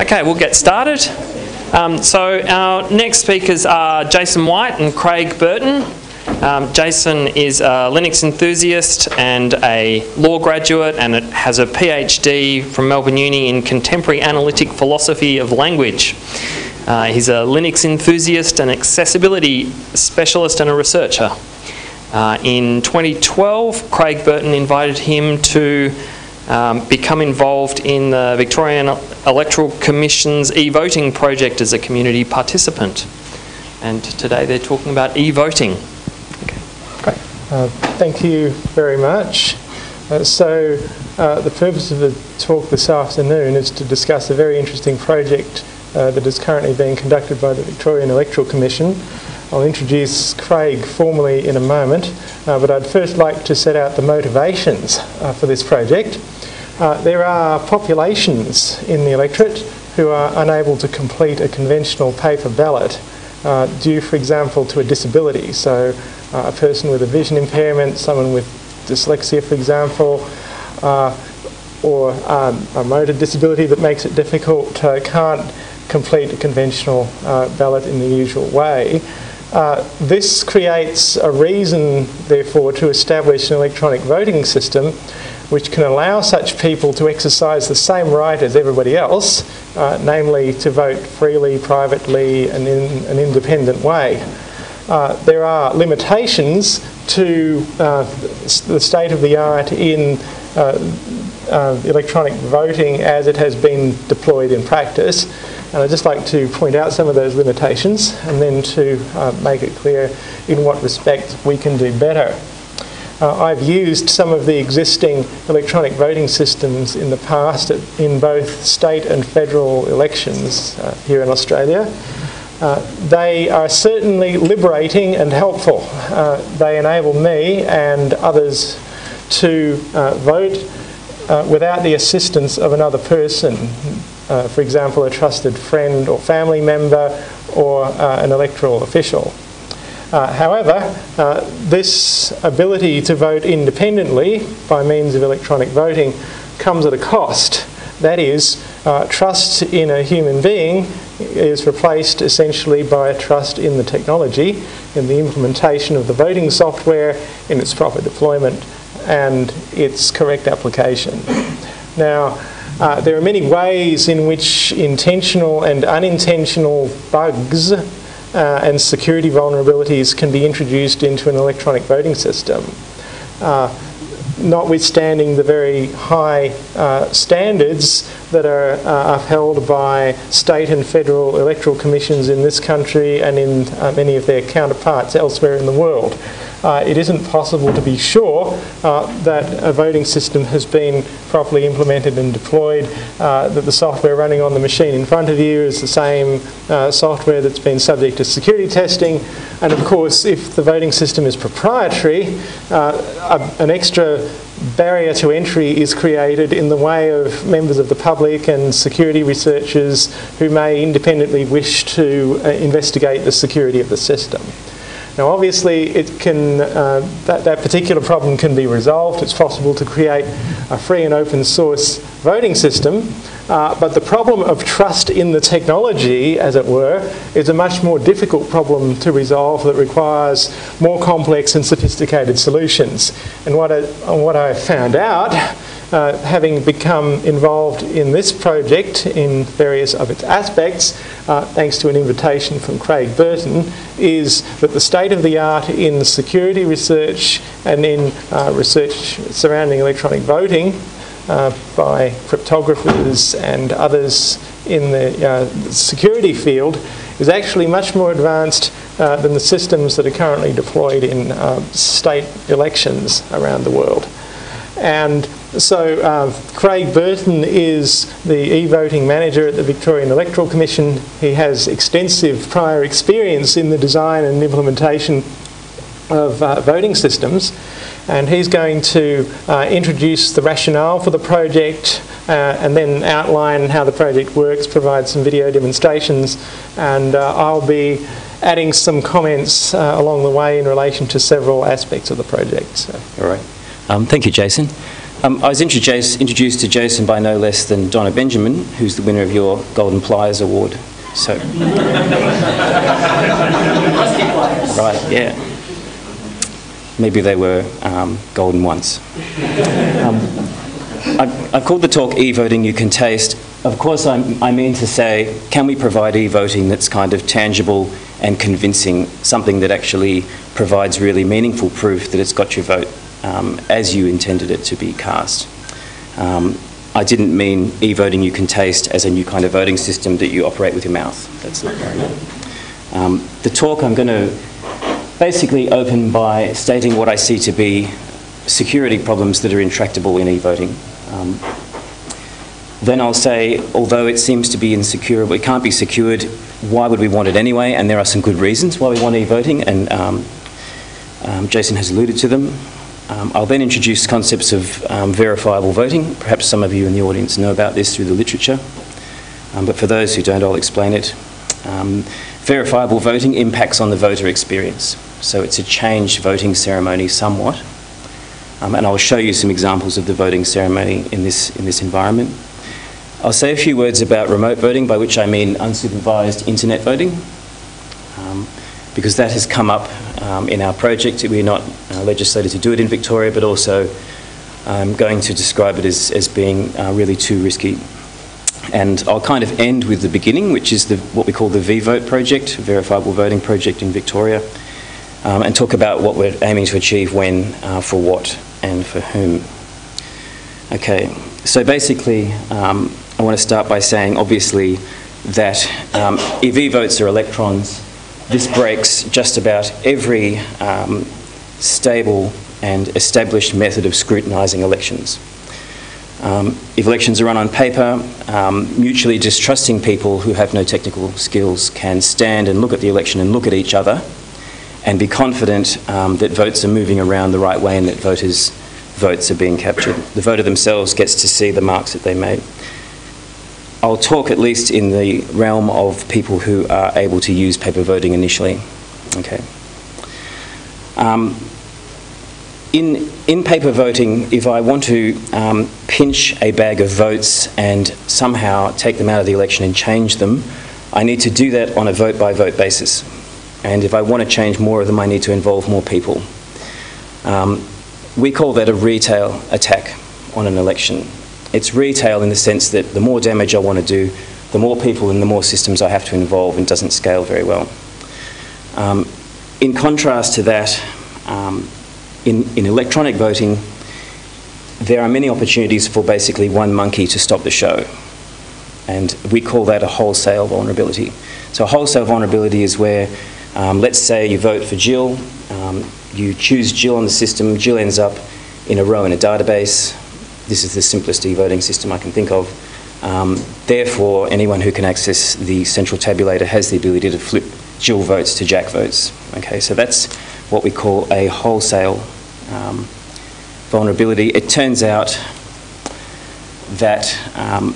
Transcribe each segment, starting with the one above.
Okay, we'll get started. Um, so our next speakers are Jason White and Craig Burton. Um, Jason is a Linux enthusiast and a law graduate and has a PhD from Melbourne Uni in contemporary analytic philosophy of language. Uh, he's a Linux enthusiast, an accessibility specialist, and a researcher. Uh, in 2012, Craig Burton invited him to um, become involved in the Victorian Electoral Commission's e-voting project as a community participant. And today they're talking about e-voting. Okay, great. Uh, thank you very much. Uh, so uh, the purpose of the talk this afternoon is to discuss a very interesting project uh, that is currently being conducted by the Victorian Electoral Commission. I'll introduce Craig formally in a moment, uh, but I'd first like to set out the motivations uh, for this project. Uh, there are populations in the electorate who are unable to complete a conventional paper ballot uh, due, for example, to a disability. So, uh, a person with a vision impairment, someone with dyslexia, for example, uh, or um, a motor disability that makes it difficult, can't complete a conventional uh, ballot in the usual way. Uh, this creates a reason, therefore, to establish an electronic voting system which can allow such people to exercise the same right as everybody else, uh, namely to vote freely, privately, and in an independent way. Uh, there are limitations to uh, the state of the art in uh, uh, electronic voting as it has been deployed in practice. And I'd just like to point out some of those limitations and then to uh, make it clear in what respect we can do better. Uh, I've used some of the existing electronic voting systems in the past in both state and federal elections uh, here in Australia. Uh, they are certainly liberating and helpful. Uh, they enable me and others to uh, vote uh, without the assistance of another person, for example, a trusted friend or family member or an electoral official. Uh, however, uh, this ability to vote independently by means of electronic voting comes at a cost. That is, uh, trust in a human being is replaced essentially by a trust in the technology, in the implementation of the voting software, in its proper deployment, and its correct application. Now, uh, there are many ways in which intentional and unintentional bugs uh, and security vulnerabilities can be introduced into an electronic voting system. Uh, notwithstanding the very high uh, standards that are uh, upheld by state and federal electoral commissions in this country and in uh, many of their counterparts elsewhere in the world uh, it isn't possible to be sure uh, that a voting system has been properly implemented and deployed, uh, that the software running on the machine in front of you is the same uh, software that's been subject to security testing, and of course, if the voting system is proprietary, uh, an extra barrier to entry is created in the way of members of the public and security researchers who may independently wish to uh, investigate the security of the system. Now, obviously, it can, uh, that, that particular problem can be resolved. It's possible to create a free and open source voting system, uh, but the problem of trust in the technology, as it were, is a much more difficult problem to resolve that requires more complex and sophisticated solutions. And what I, what I found out uh, having become involved in this project in various of its aspects, uh, thanks to an invitation from Craig Burton, is that the state of the art in security research and in uh, research surrounding electronic voting uh, by cryptographers and others in the uh, security field is actually much more advanced uh, than the systems that are currently deployed in state elections around the world. And so uh, Craig Burton is the e-voting manager at the Victorian Electoral Commission. He has extensive prior experience in the design and implementation of uh, voting systems and he's going to uh, introduce the rationale for the project uh, and then outline how the project works, provide some video demonstrations and uh, I'll be adding some comments uh, along the way in relation to several aspects of the project. So. All right. Um, thank you, Jason. Um, I was introduced, introduced to Jason by no less than Donna Benjamin, who's the winner of your Golden Pliers Award. So, right, yeah. Maybe they were um, golden once. Um, I, I called the talk e-voting you can taste. Of course, I'm, I mean to say, can we provide e-voting that's kind of tangible and convincing, something that actually provides really meaningful proof that it's got your vote um, as you intended it to be cast. Um, I didn't mean e-voting you can taste as a new kind of voting system that you operate with your mouth. That's not meant. Um, the talk I'm going to basically open by stating what I see to be security problems that are intractable in e-voting. Um, then I'll say, although it seems to be insecure, it can't be secured, why would we want it anyway? And there are some good reasons why we want e-voting, and um, um, Jason has alluded to them. Um, I'll then introduce concepts of um, verifiable voting. Perhaps some of you in the audience know about this through the literature, um, but for those who don't, I'll explain it. Um, verifiable voting impacts on the voter experience. So it's a changed voting ceremony somewhat. Um, and I'll show you some examples of the voting ceremony in this, in this environment. I'll say a few words about remote voting, by which I mean unsupervised internet voting, because that has come up um, in our project. We're not uh, legislated to do it in Victoria, but also I'm going to describe it as, as being uh, really too risky. And I'll kind of end with the beginning, which is the, what we call the VVote project, Verifiable Voting Project in Victoria, um, and talk about what we're aiming to achieve when, uh, for what, and for whom. Okay, so basically, um, I want to start by saying, obviously, that um, if e-votes are electrons, this breaks just about every um, stable and established method of scrutinising elections. Um, if elections are run on paper, um, mutually distrusting people who have no technical skills can stand and look at the election and look at each other and be confident um, that votes are moving around the right way and that voters' votes are being captured. The voter themselves gets to see the marks that they made. I'll talk at least in the realm of people who are able to use paper voting initially. Okay. Um, in, in paper voting, if I want to um, pinch a bag of votes and somehow take them out of the election and change them, I need to do that on a vote by vote basis. And if I want to change more of them, I need to involve more people. Um, we call that a retail attack on an election. It's retail in the sense that the more damage I want to do, the more people and the more systems I have to involve and doesn't scale very well. Um, in contrast to that, um, in, in electronic voting, there are many opportunities for basically one monkey to stop the show. And we call that a wholesale vulnerability. So a wholesale vulnerability is where, um, let's say you vote for Jill, um, you choose Jill on the system, Jill ends up in a row in a database. This is the simplest e-voting system I can think of. Um, therefore, anyone who can access the central tabulator has the ability to flip Jill votes to Jack votes. Okay, so that's what we call a wholesale um, vulnerability. It turns out that um,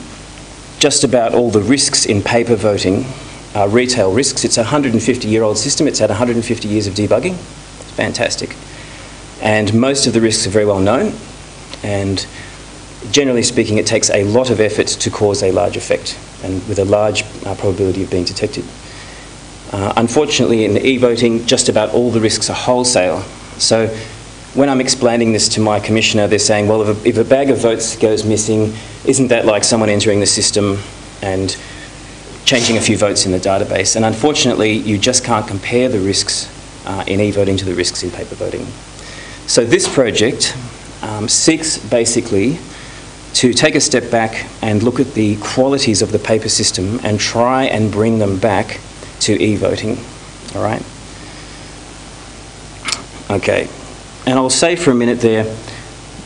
just about all the risks in paper voting are retail risks. It's a 150 year old system, it's had 150 years of debugging. It's fantastic. And most of the risks are very well known, and generally speaking, it takes a lot of effort to cause a large effect, and with a large uh, probability of being detected. Uh, unfortunately, in e-voting, just about all the risks are wholesale. So when I'm explaining this to my commissioner, they're saying, well, if a, if a, bag of votes goes missing, isn't that like someone entering the system and changing a few votes in the database? And unfortunately, you just can't compare the risks uh, in e-voting to the risks in paper voting. So this project um, seeks basically to take a step back and look at the qualities of the paper system and try and bring them back to e-voting. All right? Okay. And I'll say for a minute there,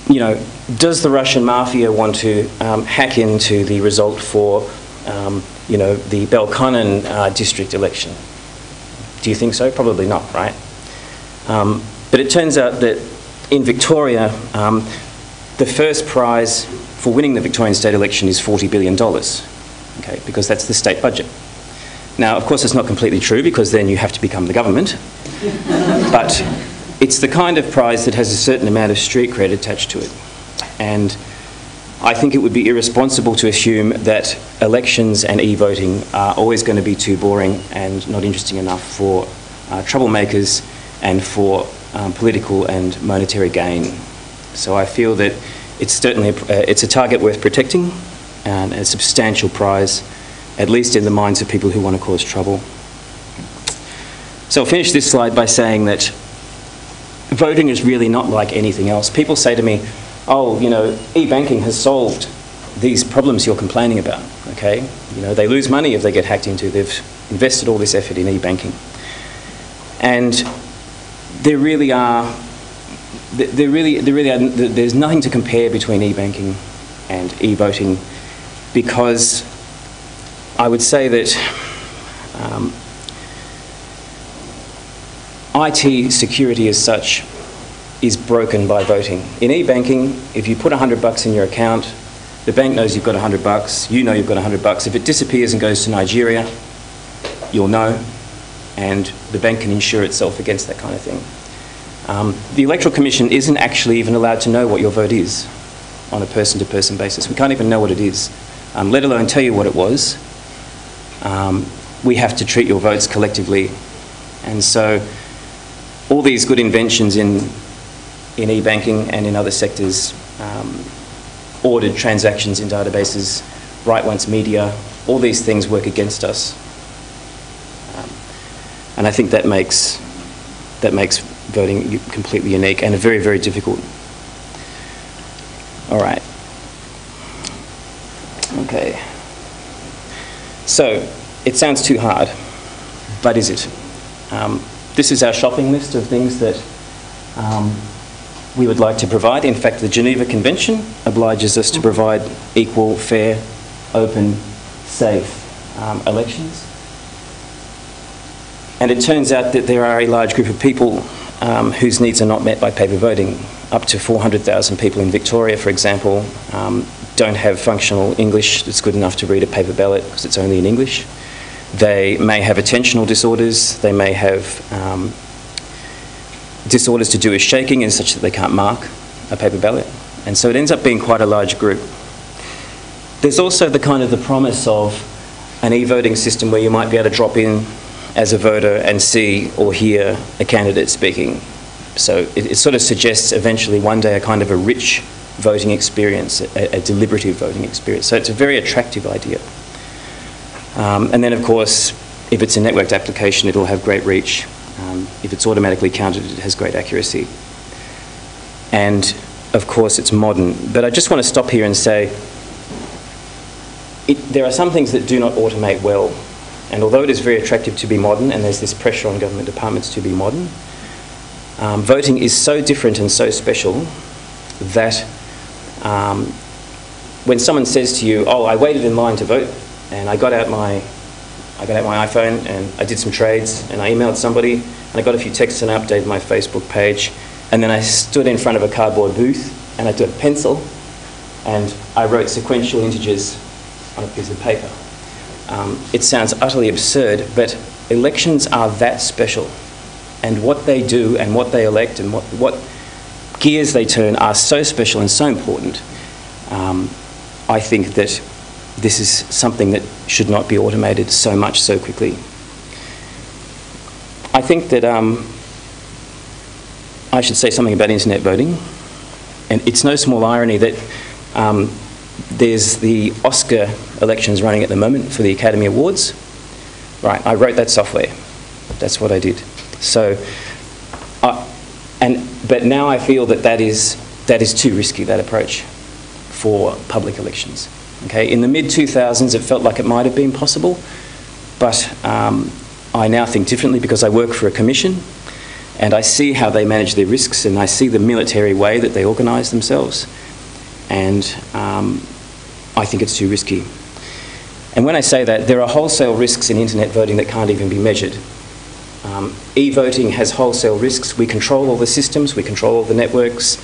you know, does the Russian mafia want to um, hack into the result for, um, you know, the Belconnen uh, district election? Do you think so? Probably not, right? Um, but it turns out that in Victoria, um, the first prize for winning the Victorian state election is $40 billion, okay, because that's the state budget. Now, of course, it's not completely true because then you have to become the government. but it's the kind of prize that has a certain amount of street cred attached to it. And I think it would be irresponsible to assume that elections and e-voting are always going to be too boring and not interesting enough for uh, troublemakers and for um, political and monetary gain. So I feel that it's certainly a, uh, it's a target worth protecting and a substantial prize, at least in the minds of people who want to cause trouble. So I'll finish this slide by saying that voting is really not like anything else. People say to me, oh, you know, e-banking has solved these problems you're complaining about, okay? You know, they lose money if they get hacked into. They've invested all this effort in e-banking. And there really are, there really, there really are, there's nothing to compare between e-banking and e-voting because I would say that um, IT security as such is broken by voting. In e-banking, if you put 100 bucks in your account, the bank knows you've got 100 bucks, you know you've got 100 bucks. If it disappears and goes to Nigeria, you'll know, and the bank can insure itself against that kind of thing. Um, the Electoral Commission isn't actually even allowed to know what your vote is on a person-to-person basis. We can't even know what it is, um, let alone tell you what it was. Um, we have to treat your votes collectively. And so all these good inventions in in e-banking and in other sectors, um, ordered transactions in databases, write once media, all these things work against us. Um, and I think that makes, that makes voting completely unique and very, very difficult. All right. Okay. So, it sounds too hard, but is it? Um, this is our shopping list of things that um, we would like to provide. In fact, the Geneva Convention obliges us to provide equal, fair, open, safe um, elections. And it turns out that there are a large group of people um, whose needs are not met by paper voting. Up to 400,000 people in Victoria, for example, um, don't have functional English that's good enough to read a paper ballot because it's only in English. They may have attentional disorders, they may have um, disorders to do with shaking and such that they can't mark a paper ballot. And so it ends up being quite a large group. There's also the kind of the promise of an e-voting system where you might be able to drop in as a voter and see or hear a candidate speaking. So it, it sort of suggests eventually one day a kind of a rich voting experience, a, a deliberative voting experience. So it's a very attractive idea. Um, and then of course, if it's a networked application, it'll have great reach um, if it's automatically counted, it has great accuracy. And of course, it's modern. But I just want to stop here and say it, there are some things that do not automate well. And although it is very attractive to be modern, and there's this pressure on government departments to be modern, um, voting is so different and so special that um, when someone says to you, oh, I waited in line to vote, and I got out my I got out my iPhone and I did some trades and I emailed somebody and I got a few texts and I updated my Facebook page. And then I stood in front of a cardboard booth and I took a pencil and I wrote sequential integers on a piece of paper. Um, it sounds utterly absurd, but elections are that special. And what they do and what they elect and what, what gears they turn are so special and so important. Um, I think that this is something that should not be automated so much so quickly. I think that um, I should say something about internet voting. And it's no small irony that um, there's the Oscar elections running at the moment for the Academy Awards. Right, I wrote that software. That's what I did. So, uh, and but now I feel that that is that is too risky that approach for public elections. Okay, in the mid 2000s, it felt like it might have been possible, but um, I now think differently because I work for a commission and I see how they manage their risks and I see the military way that they organise themselves. And um, I think it's too risky. And when I say that, there are wholesale risks in internet voting that can't even be measured. Um, e-voting has wholesale risks. We control all the systems, we control all the networks.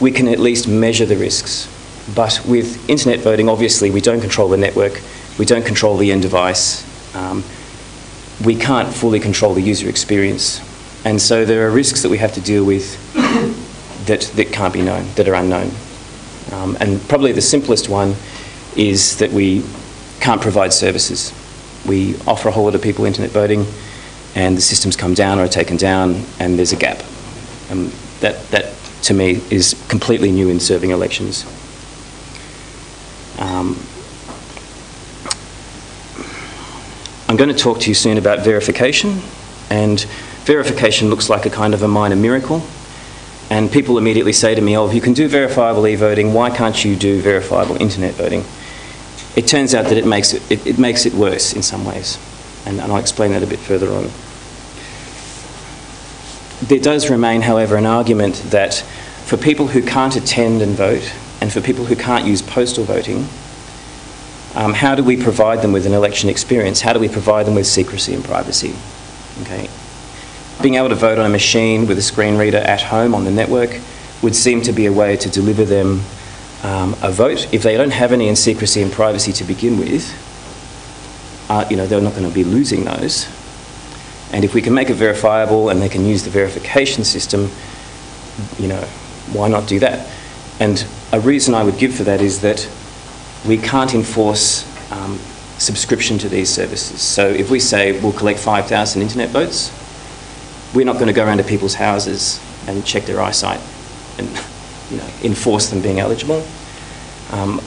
We can at least measure the risks. But with internet voting, obviously, we don't control the network, we don't control the end device, um, we can't fully control the user experience. And so there are risks that we have to deal with that, that can't be known, that are unknown. Um, and probably the simplest one is that we can't provide services. We offer a whole lot of people internet voting, and the systems come down or are taken down, and there's a gap. And that, that to me, is completely new in serving elections. Um, I'm going to talk to you soon about verification, and verification looks like a kind of a minor miracle. And people immediately say to me, oh, if you can do verifiable e-voting, why can't you do verifiable internet voting? It turns out that it makes it, it, it makes it worse in some ways, and, and I'll explain that a bit further on. There does remain, however, an argument that for people who can't attend and vote, and for people who can't use postal voting, um, how do we provide them with an election experience? How do we provide them with secrecy and privacy? Okay. Being able to vote on a machine with a screen reader at home on the network would seem to be a way to deliver them um, a vote. If they don't have any in secrecy and privacy to begin with, uh, you know, they're not going to be losing those. And if we can make it verifiable and they can use the verification system, you know, why not do that? And a reason I would give for that is that we can't enforce um, subscription to these services. So if we say we'll collect 5,000 internet votes, we're not going to go around to people's houses and check their eyesight and you know, enforce them being eligible. Um,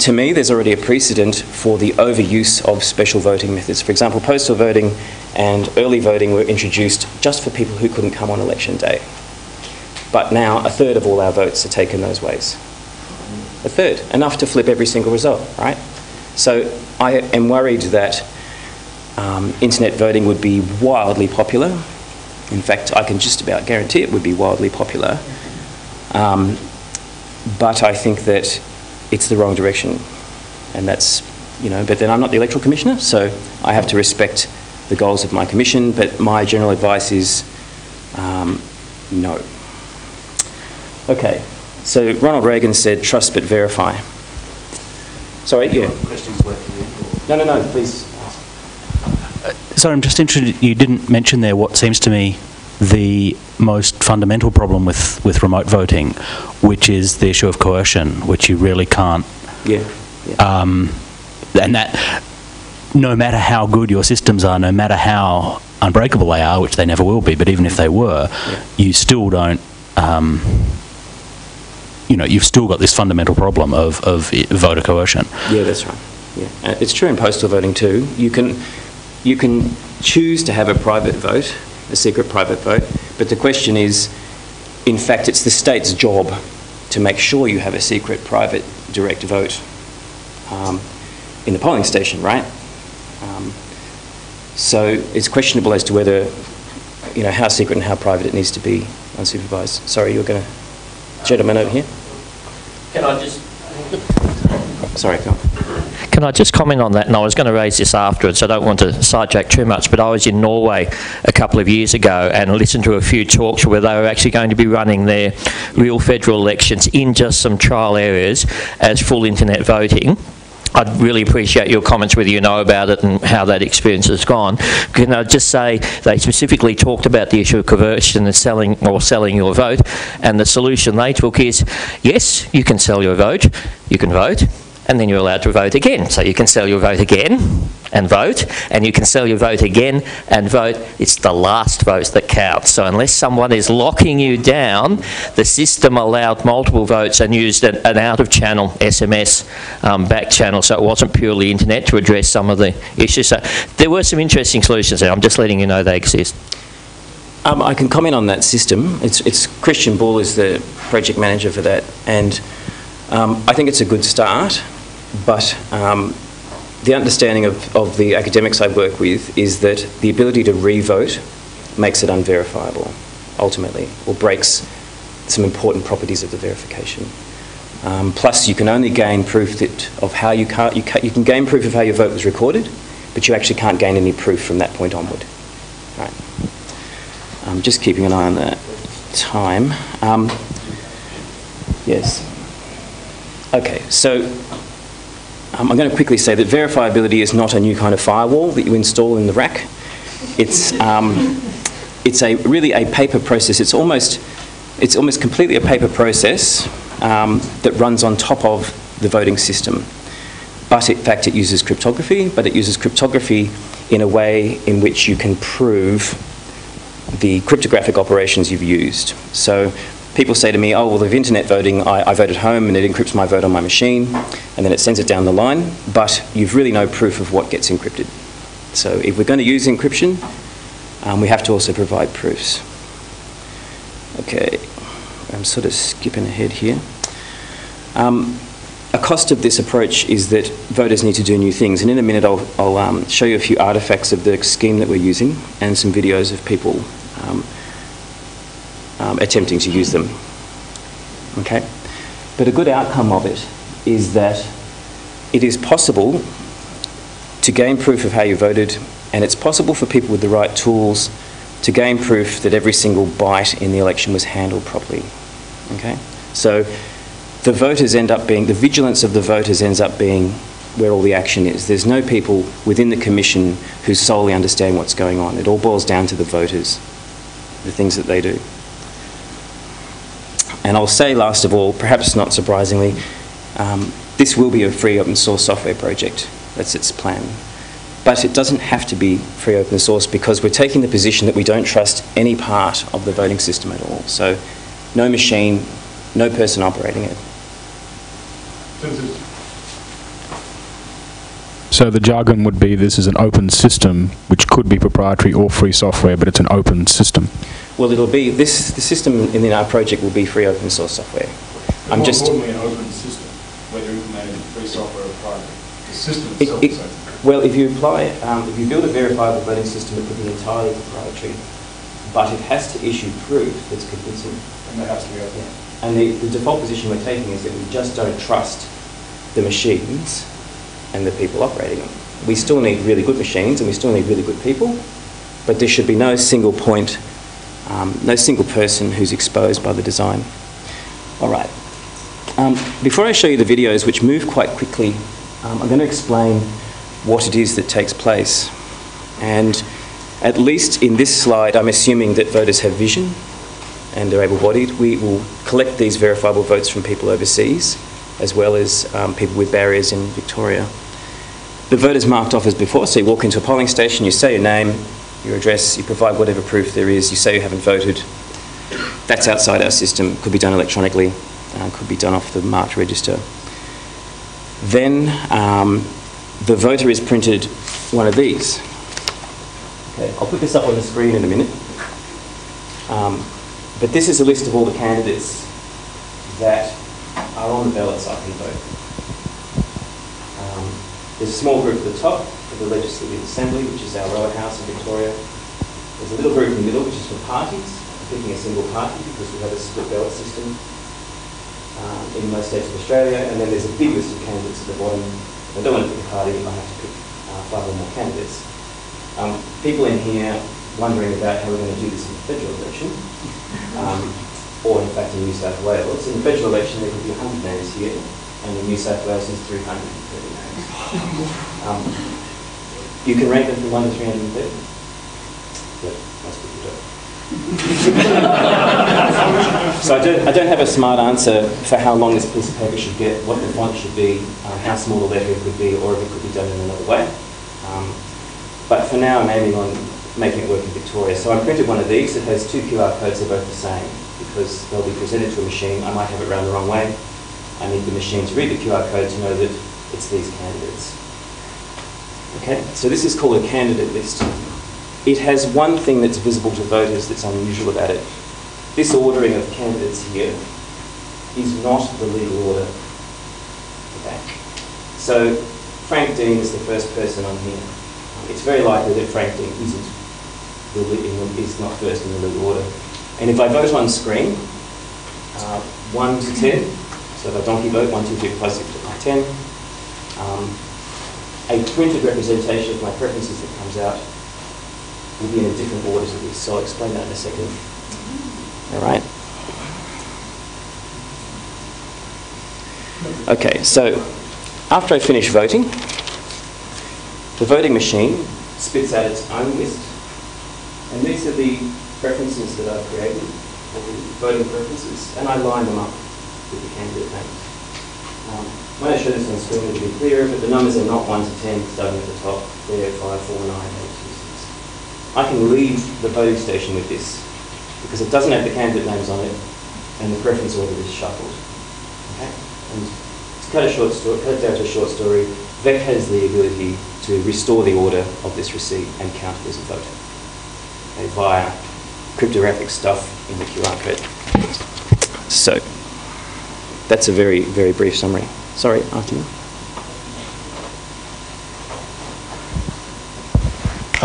to me, there's already a precedent for the overuse of special voting methods. For example, postal voting and early voting were introduced just for people who couldn't come on election day. But now a third of all our votes are taken those ways. A third, enough to flip every single result, right? So I am worried that um, internet voting would be wildly popular. In fact, I can just about guarantee it would be wildly popular. Um, but I think that it's the wrong direction. And that's, you know, but then I'm not the electoral commissioner, so I have to respect the goals of my commission, but my general advice is um, no. Okay, so Ronald Reagan said, trust but verify. Sorry, yeah. No, no, no, please. So I'm just interested, you didn't mention there what seems to me the most fundamental problem with, with remote voting, which is the issue of coercion, which you really can't. Yeah. yeah. Um, and that, no matter how good your systems are, no matter how unbreakable they are, which they never will be, but even if they were, Yeah. you still don't. Um, you know, you've still got this fundamental problem of, of voter coercion. Yeah, that's right. Yeah, Uh, it's true in postal voting too. You can you can choose to have a private vote, a secret private vote, but the question is, in fact, it's the state's job to make sure you have a secret private direct vote um, in the polling station, right? Um, so it's questionable as to whether you know how secret and how private it needs to be unsupervised. Sorry, you're going to gentleman over here. Can I just Sorry, go on. Can I just comment on that? And I was going to raise this afterwards. I don't want to sidetrack too much, but I was in Norway a couple of years ago and listened to a few talks where they were actually going to be running their real federal elections in just some trial areas as full internet voting. I'd really appreciate your comments, whether you know about it and how that experience has gone. Can I just say they specifically talked about the issue of coercion and selling or selling your vote, and the solution they took is, yes, you can sell your vote, you can vote, and then you're allowed to vote again. So you can sell your vote again and vote, and you can sell your vote again and vote. It's the last vote that counts. So unless someone is locking you down, the system allowed multiple votes and used an, an out-of-channel SMS um, back channel, so it wasn't purely internet to address some of the issues. So there were some interesting solutions there. I'm just letting you know they exist. Um, I can comment on that system. It's, it's Christian Bull is the project manager for that, and um, I think it's a good start. But um, the understanding of, of the academics I work with is that the ability to re-vote makes it unverifiable, ultimately, or breaks some important properties of the verification. Um, plus, you can only gain proof that of how you can't, you, can, you can gain proof of how your vote was recorded, but you actually can't gain any proof from that point onward. Right. I'm just keeping an eye on the time. Um, yes. Okay, so um, I'm going to quickly say that verifiability is not a new kind of firewall that you install in the rack. It's, um, it's a, really a paper process. It's almost, it's almost completely a paper process um, that runs on top of the voting system. But in fact, it uses cryptography, but it uses cryptography in a way in which you can prove the cryptographic operations you've used. So people say to me, oh, well, with internet voting, I, I vote at home and it encrypts my vote on my machine, and then it sends it down the line, but you've really no proof of what gets encrypted. So if we're going to use encryption, um, we have to also provide proofs. Okay, I'm sort of skipping ahead here. Um, a cost of this approach is that voters need to do new things, and in a minute I'll, I'll um, show you a few artefacts of the scheme that we're using and some videos of people um, attempting to use them. Okay? But a good outcome of it is that it is possible to gain proof of how you voted, and it's possible for people with the right tools to gain proof that every single byte in the election was handled properly. Okay? So the voters end up being, the vigilance of the voters ends up being where all the action is. There's no people within the commission who solely understand what's going on. It all boils down to the voters, the things that they do. And I'll say last of all, perhaps not surprisingly, um, this will be a free open source software project. That's its plan. But it doesn't have to be free open source because we're taking the position that we don't trust any part of the voting system at all. So no machine, no person operating it. So the jargon would be this is an open system, which could be proprietary or free software, but it's an open system. Well, it'll be, this, the system in our project will be free open source software. I'm More just, an open system, whether implemented in free software or private. The system It- itself it- is open. well, if you apply, um, if you build a verifiable voting system, it could be entirely proprietary, but it has to issue proof that's convincing. and that has to be open. And the, the default position we're taking is that we just don't trust the machines and the people operating them. We still need really good machines and we still need really good people, but there should be no single point, um, no single person who's exposed by the design. All right. Um, before I show you the videos, which move quite quickly, um, I'm going to explain what it is that takes place. And at least in this slide, I'm assuming that voters have vision and are able-bodied. We will collect these verifiable votes from people overseas, as well as um, people with barriers in Victoria. The vote is marked off as before, so you walk into a polling station, you say your name, your address, you provide whatever proof there is, you say you haven't voted. That's outside our system, could be done electronically, uh, could be done off the marked register. Then um, the voter is printed one of these. Okay, I'll put this up on the screen in a minute. Um, but this is a list of all the candidates that are on the ballot so I can vote. Um, there's a small group at the top the Legislative Assembly, which is our lower house in Victoria. There's a little group in the middle, which is for parties, picking a single party because we have a split ballot system um, in most states of Australia. And then there's a big list of candidates at the bottom. If I don't want to pick a party, I have to pick uh, five or more candidates. Um, people in here wondering about how we're going to do this in the federal election, um, or in fact in New South Wales. In the federal election, there could be 100 names here, and in New South Wales, there's 330 names. Um, you can rank them from 1 to 330. But most people don't. so I don't, I don't have a smart answer for how long this piece of paper should get, what the font should be, um, how small the lettering could be, or if it could be done in another way. Um, but for now, I'm aiming on making it work in Victoria. So I printed one of these. It has two QR codes. They're both the same because they'll be presented to a machine. I might have it run the wrong way. I need the machine to read the QR code to know that it's these candidates. Okay, so this is called a candidate list. It has one thing that's visible to voters that's unusual about it. This ordering of candidates here is not the legal order. Okay, so Frank Dean is the first person on here. It's very likely that Frank Dean isn't the, is not first in the legal order. And if I vote on screen, uh, 1 to 10, so if I donkey vote, 1, 2, 3, 6, 10, um, a printed representation of my preferences that comes out will be in a different order to this, so I'll explain that in a second. All right. Okay, so after I finish voting, the voting machine spits out its own list, and these are the preferences that I've created, or the voting preferences, and I line them up. with the candidate names. Um, when I show this on screen, it'll be clearer, but the numbers are not 1 to 10 starting at the top. They're 5, 4, 9, 8, 2, 6. I can leave the voting station with this because it doesn't have the candidate names on it and the preference order is shuffled. Okay? And to cut a short story, cut it down to a short story, VEC has the ability to restore the order of this receipt and count it as a vote okay, via cryptographic stuff in the QR code. So, that's a very, very brief summary. Sorry, after you.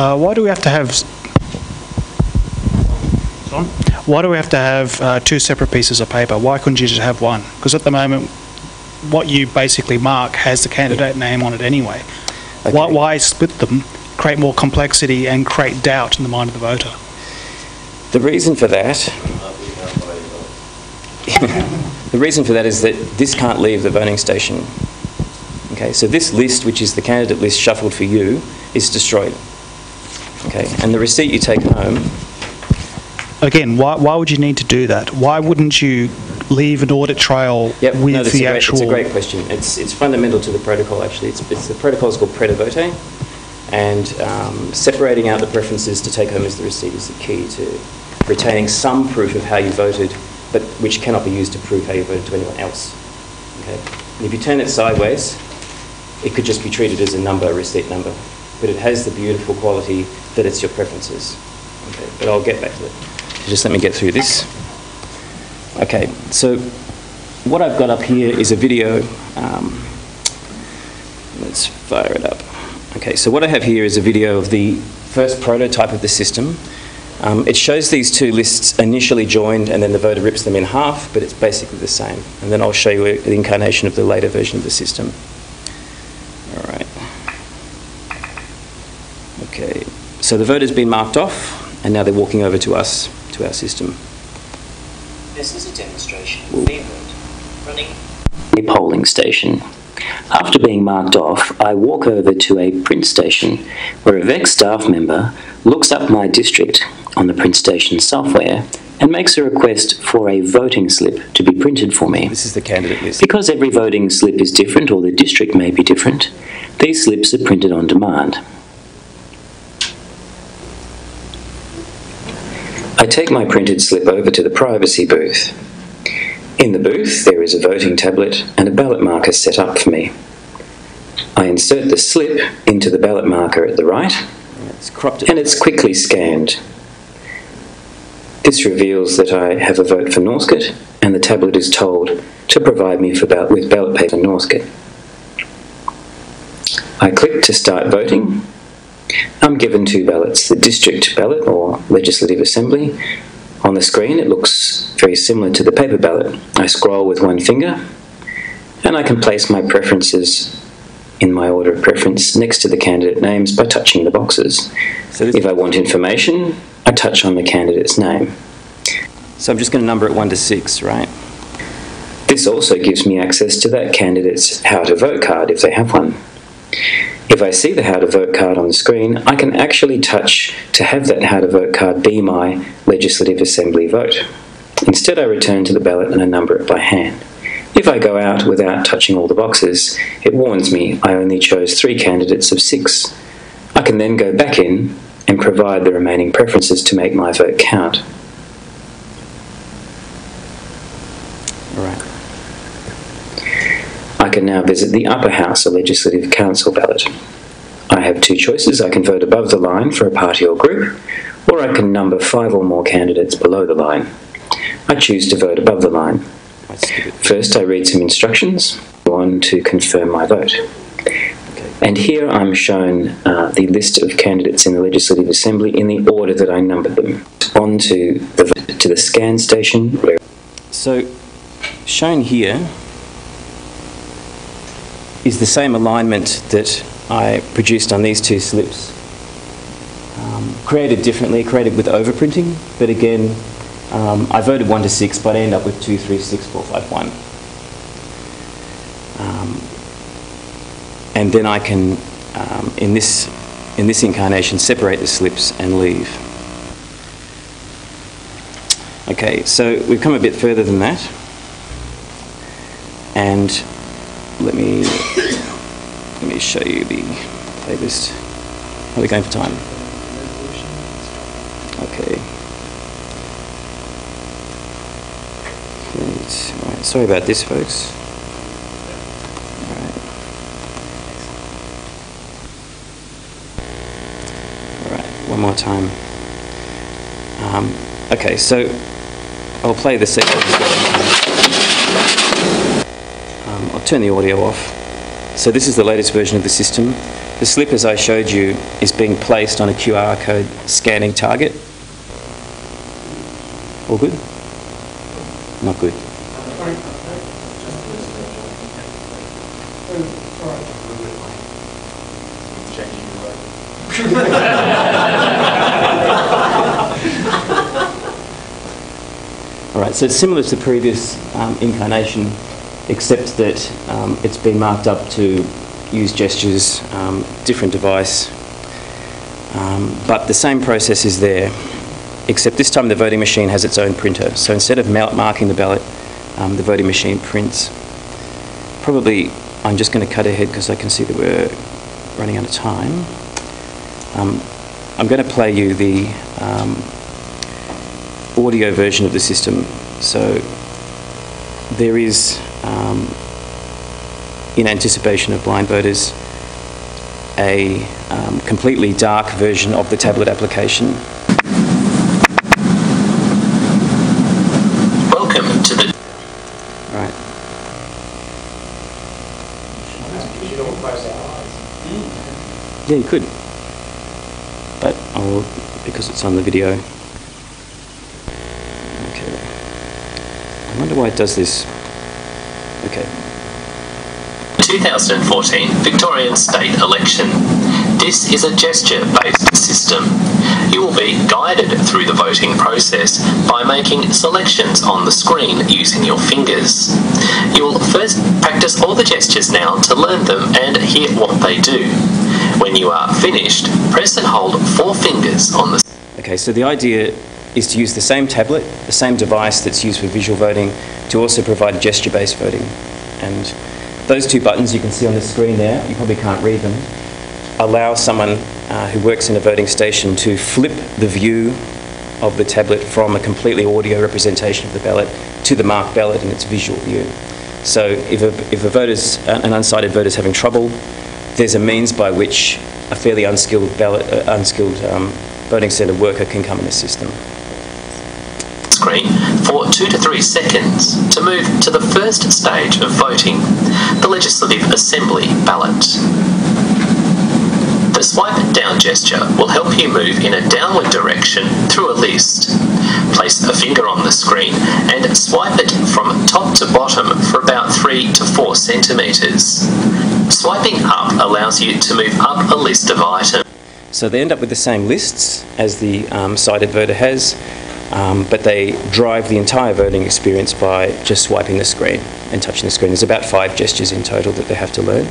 Uh, why do we have to have? s- Why do we have to have uh, two separate pieces of paper? Why couldn't you just have one? Because at the moment, what you basically mark has the candidate name on it anyway. Why, why split them? Create more complexity and create doubt in the mind of the voter. The reason for that, the reason for that is that this can't leave the voting station. Okay, so this list, which is the candidate list shuffled for you, is destroyed. Okay, and the receipt you take home, Again, why, why would you need to do that? Why wouldn't you leave an audit trail yep, with no, the great, actual? it's a great question. It's, it's fundamental to the protocol actually. It's, it's the protocol is called Prêt à Voter, and um, separating out the preferences to take home as the receipt is the key to retaining some proof of how you voted, but which cannot be used to prove how you voted to anyone else. Okay? And if you turn it sideways, it could just be treated as a number, a receipt number, but it has the beautiful quality that it's your preferences. Okay, but I'll get back to it. Just let me get through this. Okay, so what I've got up here is a video. Um, let's fire it up. Okay, so what I have here is a video of the first prototype of the system. Um, it shows these two lists initially joined and then the voter rips them in half, but it's basically the same. And then I'll show you the incarnation of the later version of the system. All right. Okay, so the voter's been marked off and now they're walking over to us, to our system. This is a demonstration of VVote running a polling station. After being marked off, I walk over to a print station where a VEX staff member looks up my district on the print station software and makes a request for a voting slip to be printed for me. This is the candidate list. Because every voting slip is different or the district may be different, these slips are printed on demand. I take my printed slip over to the privacy booth. In the booth, there is a voting tablet and a ballot marker set up for me. I insert the slip into the ballot marker at the right, It's and it's quickly scanned. This reveals that I have a vote for Northcote, and the tablet is told to provide me for ballot, with ballot paper Northcote. I click to start voting. I'm given two ballots, the district ballot or legislative assembly. On the screen, it looks very similar to the paper ballot. I scroll with one finger, and I can place my preferences in my order of preference next to the candidate names by touching the boxes. So, If I want information, I touch on the candidate's name. so I'm just going to number it 1 to 6, right? This also gives me access to that candidate's how to vote card if they have one. If I see the how to vote card on the screen, I can actually touch to have that how to vote card be my Legislative Assembly vote. Instead, I return to the ballot and I number it by hand. If I go out without touching all the boxes, it warns me I only chose three candidates of six. I can then go back in and provide the remaining preferences to make my vote count. All right. I can now visit the upper house or legislative council ballot. I have two choices. I can vote above the line for a party or group, or I can number five or more candidates below the line. I choose to vote above the line. First, I read some instructions. One to confirm my vote. And here I'm shown uh, the list of candidates in the Legislative Assembly in the order that I numbered them. On to the, to the scan station, So, shown here is the same alignment that I produced on these two slips. Um, created differently, created with overprinting, but again, um, I voted 1 to 6, but I end up with 2, 3, 6, 4, 5, 1. Um, and then I can, um, in, this, in this incarnation, separate the slips and leave. Okay, so we've come a bit further than that. and let me let me show you the playlist. Are we going for time? Okay. Right. Right. Sorry about this, folks. One more time. Um, okay, so I'll play the second. Um, I'll turn the audio off. So this is the latest version of the system. The slip, as I showed you, is being placed on a QR code scanning target. All good? Not good. All right, so similar to the previous um, incarnation, except that um, it's been marked up to use gestures, um, different device, um, but the same process is there, except this time the voting machine has its own printer. So instead of marking the ballot, um, the voting machine prints. Probably, I'm just going to cut ahead because I can see that we're running out of time. Um, I'm going to play you the audio version of the system. So there is, um, in anticipation of blind voters, a um, completely dark version of the tablet application. Welcome to the All right. Yeah, you could. But I'll, because it's on the video. Okay. I wonder why it does this. Okay. 2014 Victorian state election. This is a gesture-based system. You will be guided through the voting process by making selections on the screen using your fingers. You will first practice all the gestures now to learn them and hear what they do. When you are finished, press and hold four fingers on the Okay, so the idea is to use the same tablet, the same device that's used for visual voting, to also provide gesture-based voting. And those two buttons you can see on the screen there, you probably can't read them, allow someone uh, who works in a voting station to flip the view of the tablet from a completely audio representation of the ballot to the marked ballot in its visual view. So if a, if a voter's, an unsighted voter is having trouble, there's a means by which a fairly unskilled ballot, uh, unskilled um, voting centre worker can come and assist them. Screen for two to three seconds to move to the first stage of voting, the Legislative Assembly ballot. The swipe down gesture will help you move in a downward direction through a list. Place a finger on the screen and swipe it from top to bottom for about 3 to 4 centimetres. Swiping up allows you to move up a list of items. So they end up with the same lists as the um, sighted voter has, um, but they drive the entire voting experience by just swiping the screen and touching the screen. There's about five gestures in total that they have to learn.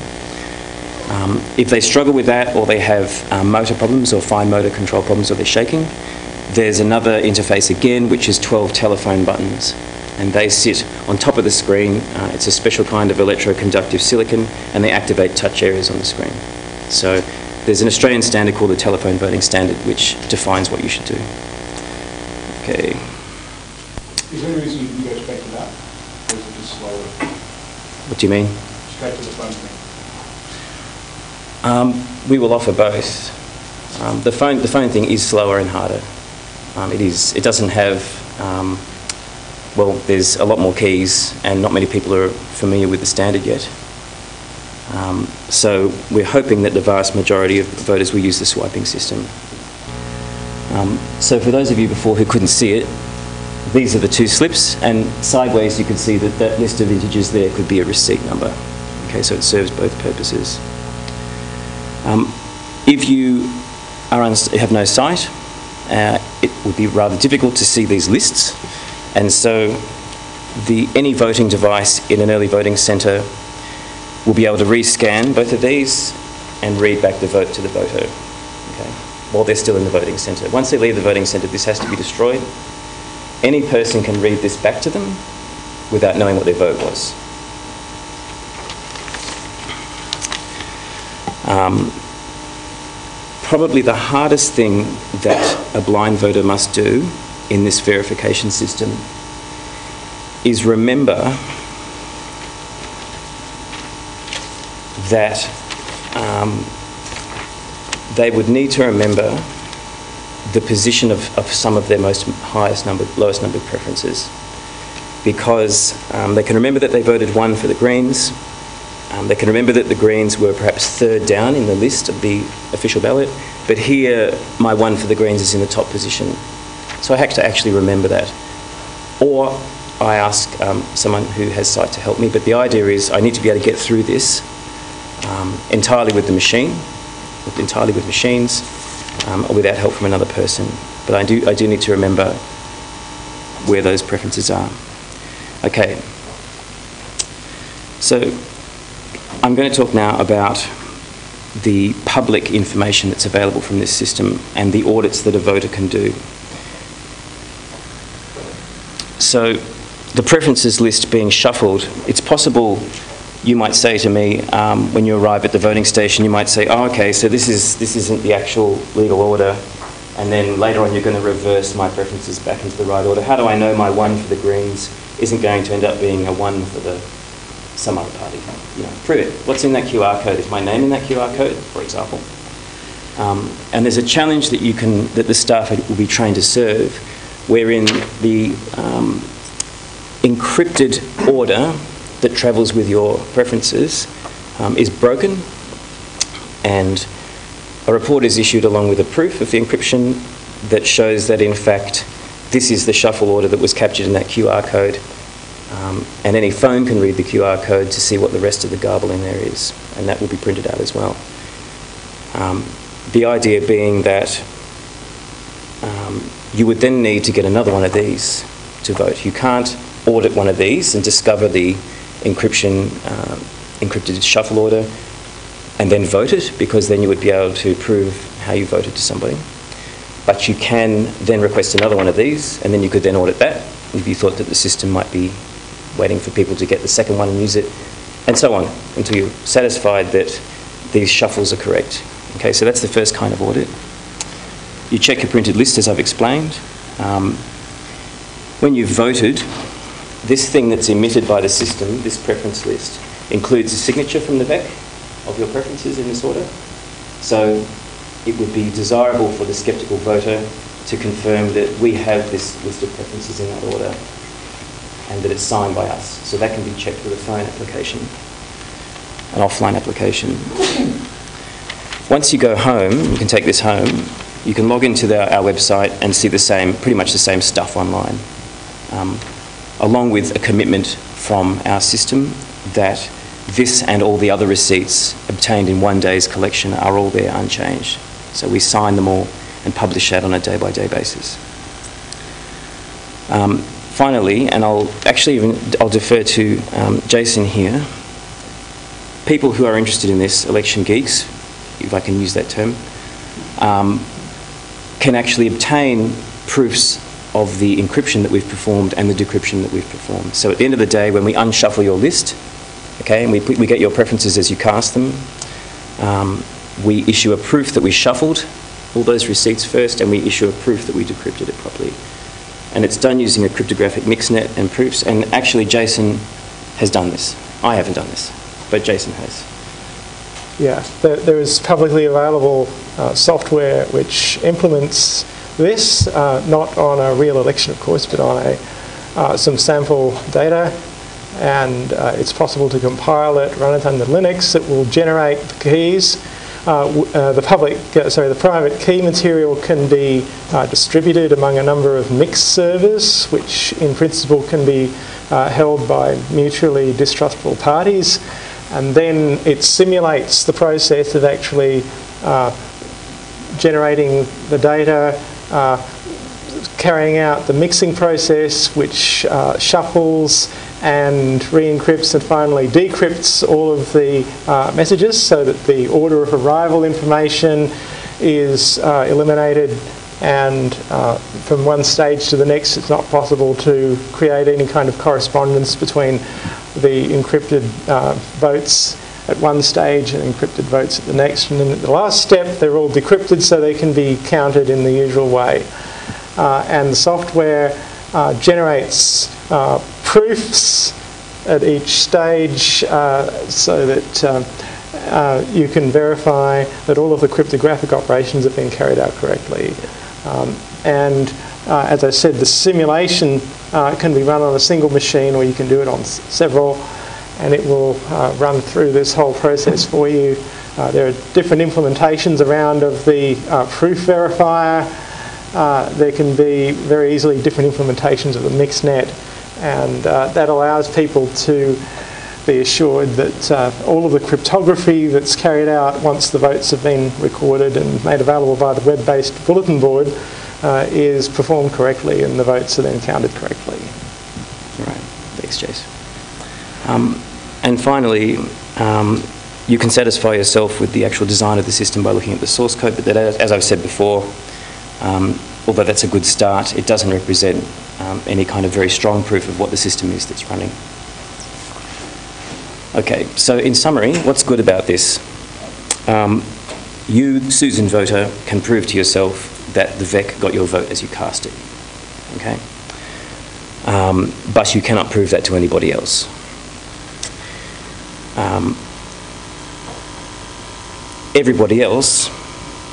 Um, if they struggle with that or they have um, motor problems or fine motor control problems or they're shaking, there's another interface again which is 12 telephone buttons and they sit on top of the screen. Uh, it's a special kind of electroconductive silicon and they activate touch areas on the screen. So there's an Australian standard called the Telephone Voting Standard which defines what you should do. Okay. Is there any reason you can go straight to that? Or is it just slower? What do you mean? Straight to the phone thing? Um, we will offer both. Um, the phone, the phone thing is slower and harder. Um, it is. It doesn't have. Um, well, there's a lot more keys, and not many people are familiar with the standard yet. Um, so we're hoping that the vast majority of voters will use the swiping system. Um, so for those of you before who couldn't see it, these are the two slips, and sideways you can see that that list of integers there could be a receipt number. Okay, so it serves both purposes. Um, if you have no sight, uh, it would be rather difficult to see these lists, and so the any voting device in an early voting centre will be able to rescan both of these and read back the vote to the voter while they're still in the voting centre. Once they leave the voting centre, this has to be destroyed. Any person can read this back to them without knowing what their vote was. Um, probably the hardest thing that a blind voter must do in this verification system is remember that um, they would need to remember the position of, of some of their most highest number, lowest numbered preferences because um, they can remember that they voted one for the Greens. Um, they can remember that the Greens were perhaps third down in the list of the official ballot, but here my one for the Greens is in the top position. So I have to actually remember that. Or I ask um, someone who has sight to help me, but the idea is I need to be able to get through this um, entirely with the machine, entirely with machines, um, or without help from another person. But I do, I do need to remember where those preferences are. Okay. So I'm going to talk now about the public information that's available from this system and the audits that a voter can do. So the preferences list being shuffled, it's possible you might say to me um, when you arrive at the voting station, you might say, oh, okay, so this, is, this isn't the actual legal order, and then later on you're going to reverse my preferences back into the right order. How do I know my one for the Greens isn't going to end up being a one for the some other party? You know, prove it. What's in that QR code? Is my name in that QR code, for example? Um, and there's a challenge that you can that the staff will be trained to serve, wherein the um, encrypted order that travels with your preferences um, is broken, and a report is issued along with a proof of the encryption that shows that in fact this is the shuffle order that was captured in that QR code. Um, and any phone can read the QR code to see what the rest of the garble in there is, and that will be printed out as well. Um, the idea being that um, you would then need to get another one of these to vote. You can't audit one of these and discover the encryption, uh, encrypted shuffle order and then vote it because then you would be able to prove how you voted to somebody. But you can then request another one of these and then you could then audit that if you thought that the system might be waiting for people to get the second one and use it and so on until you're satisfied that these shuffles are correct. Okay, so that's the first kind of audit. You check your printed list as I've explained. Um, when you've voted, this thing that's emitted by the system, this preference list, includes a signature from the VEC of your preferences in this order. So it would be desirable for the sceptical voter to confirm that we have this list of preferences in that order and that it's signed by us. So that can be checked with a phone application, an offline application. Once you go home, you can take this home, you can log into the, our website and see the same, pretty much the same stuff online, um, along with a commitment from our system that this and all the other receipts obtained in one day's collection are all there unchanged. So we sign them all and publish that on a day-by-day basis. Um, finally, and I'll actually even I'll defer to um, Jason here. People who are interested in this, election geeks, if I can use that term, um, can actually obtain proofs of the encryption that we've performed and the decryption that we've performed. So at the end of the day, when we unshuffle your list, okay, and we, put, we get your preferences as you cast them, um, we issue a proof that we shuffled all those receipts first, and we issue a proof that we decrypted it properly. And it's done using a cryptographic mixnet and proofs, and actually Jason has done this. I haven't done this, but Jason has. Yeah, there, there is publicly available uh, software which implements this, uh, not on a real election, of course, but on a, uh, some sample data. And uh, it's possible to compile it, run it under Linux. It will generate the keys. Uh, uh, the public, uh, sorry, the private key material can be distributed among a number of mixed servers, which in principle can be held by mutually distrustful parties and then it simulates the process of actually generating the data, carrying out the mixing process, which uh, shuffles and re-encrypts and finally decrypts all of the uh, messages so that the order of arrival information is uh, eliminated and uh, from one stage to the next it's not possible to create any kind of correspondence between the encrypted uh, votes at one stage and encrypted votes at the next. And then at the last step, they're all decrypted so they can be counted in the usual way. Uh, and the software uh, generates uh, proofs at each stage uh, so that um, uh, you can verify that all of the cryptographic operations have been carried out correctly. Um, and uh, as I said, the simulation uh, can be run on a single machine or you can do it on several and it will uh, run through this whole process for you. Uh, there are different implementations around of the uh, proof verifier. Uh, there can be very easily different implementations of the MixNet and uh, that allows people to be assured that uh, all of the cryptography that's carried out once the votes have been recorded and made available via the web-based bulletin board uh, is performed correctly and the votes are then counted correctly. Right. Thanks, Jace. Um, and finally, um, you can satisfy yourself with the actual design of the system by looking at the source code, but that, as I've said before, um, although that's a good start, it doesn't represent um, any kind of very strong proof of what the system is that's running. Okay, so in summary, what's good about this? Um, you, Susan voter, can prove to yourself that the VEC got your vote as you cast it. Okay? Um, but you cannot prove that to anybody else. Um, everybody else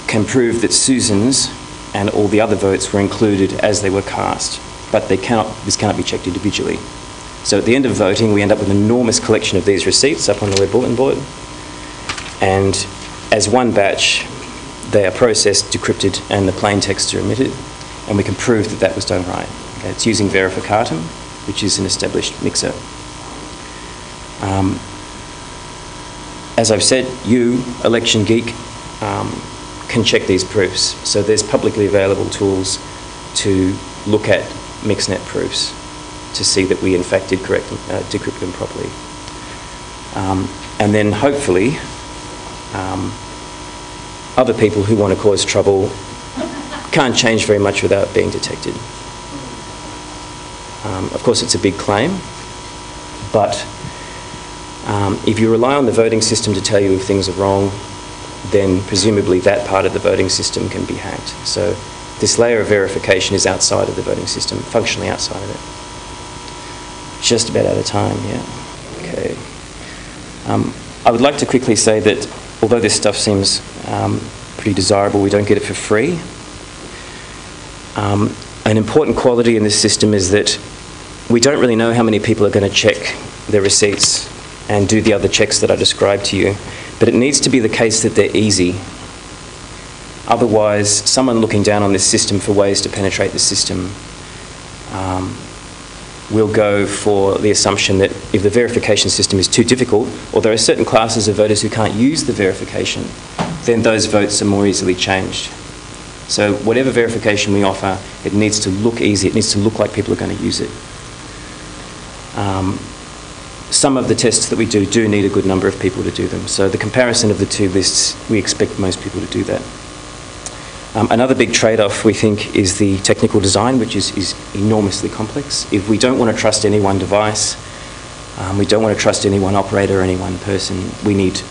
can prove that Susan's and all the other votes were included as they were cast, but they cannot, this cannot be checked individually. So at the end of voting, we end up with an enormous collection of these receipts up on the web bulletin board, and as one batch, they are processed, decrypted, and the plain texts are emitted, and we can prove that that was done right. Okay, it's using Verificatum, which is an established mixer. Um, as I've said, you, Election Geek, um, can check these proofs. So there's publicly available tools to look at MixNet proofs to see that we in fact did correct them, uh, decrypt them properly. Um, and then hopefully, um, other people who want to cause trouble can't change very much without being detected. Um, of course, it's a big claim, but um, if you rely on the voting system to tell you if things are wrong, then presumably that part of the voting system can be hacked. So this layer of verification is outside of the voting system, functionally outside of it. Just about out of time, yeah. Okay. Um, I would like to quickly say that although this stuff seems um, pretty desirable, we don't get it for free. Um, an important quality in this system is that we don't really know how many people are going to check their receipts and do the other checks that I described to you. But it needs to be the case that they're easy. Otherwise, someone looking down on this system for ways to penetrate the system um, will go for the assumption that if the verification system is too difficult, or there are certain classes of voters who can't use the verification, then those votes are more easily changed. So whatever verification we offer, it needs to look easy. It needs to look like people are going to use it. Um, some of the tests that we do do need a good number of people to do them. So the comparison of the two lists, we expect most people to do that. Um, another big trade-off, we think, is the technical design, which is, is enormously complex. If we don't want to trust any one device, um, we don't want to trust any one operator or any one person, we need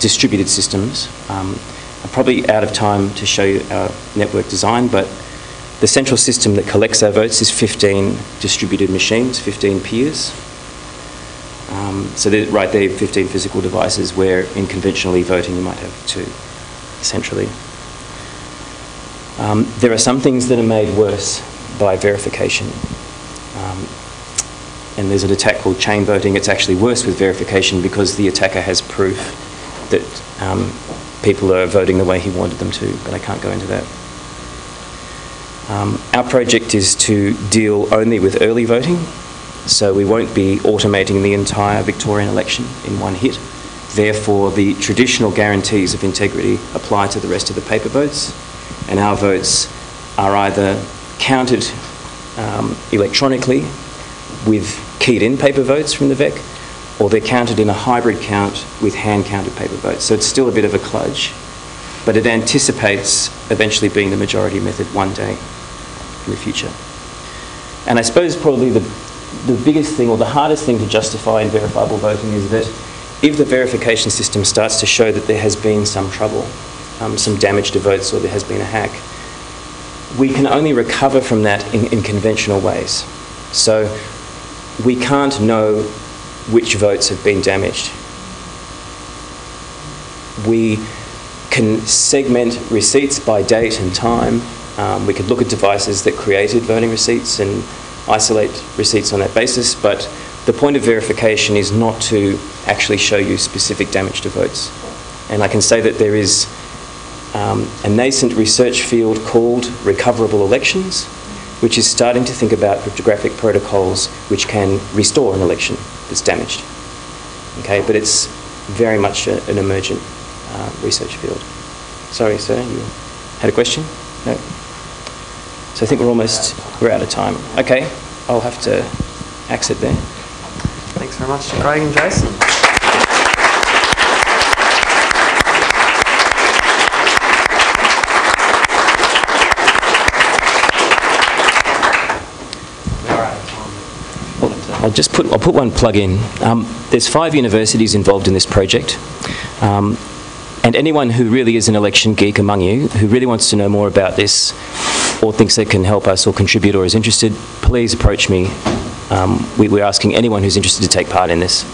distributed systems. Um, I'm probably out of time to show you our network design, but the central system that collects our votes is 15 distributed machines, 15 peers. Um, so there, right there, 15 physical devices where in conventional e-voting you might have two, essentially. Um, there are some things that are made worse by verification. Um, and there's an attack called chain voting. It's actually worse with verification because the attacker has proof that um, people are voting the way he wanted them to, but I can't go into that. Um, our project is to deal only with early voting, so we won't be automating the entire Victorian election in one hit. Therefore, the traditional guarantees of integrity apply to the rest of the paper votes, and our votes are either counted um, electronically with keyed in paper votes from the VEC, or they're counted in a hybrid count with hand counted paper votes. So it's still a bit of a kludge, but it anticipates eventually being the majority method one day in the future. And I suppose probably the, the biggest thing or the hardest thing to justify in verifiable voting is that if the verification system starts to show that there has been some trouble, um, some damage to votes, or there has been a hack, we can only recover from that in, in conventional ways. So we can't know which votes have been damaged. We can segment receipts by date and time. Um, we could look at devices that created voting receipts and isolate receipts on that basis, but the point of verification is not to actually show you specific damage to votes. And I can say that there is um, a nascent research field called recoverable elections, which is starting to think about cryptographic protocols which can restore an election that's damaged. Okay, but it's very much a, an emergent uh, research field. Sorry, sir, you had a question? No? So I think we're almost, we're out of time. Okay, I'll have to exit there. Thanks very much to Craig and Jason. I'll just put, I'll put one plug in. Um, there's five universities involved in this project. Um, and anyone who really is an election geek among you, who really wants to know more about this, or thinks they can help us or contribute or is interested, please approach me. Um, we, we're asking anyone who's interested to take part in this.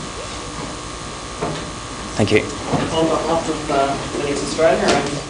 Thank you. On behalf of uh, Australia